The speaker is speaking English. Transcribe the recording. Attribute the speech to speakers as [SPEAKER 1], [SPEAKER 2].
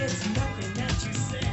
[SPEAKER 1] It's nothing that you say.